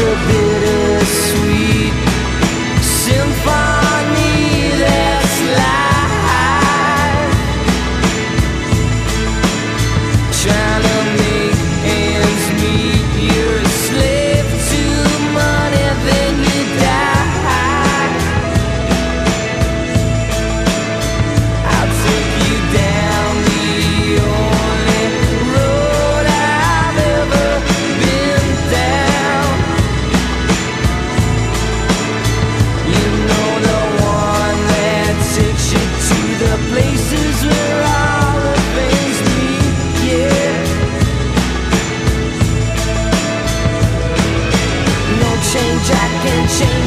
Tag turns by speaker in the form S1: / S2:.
S1: to be. 天线。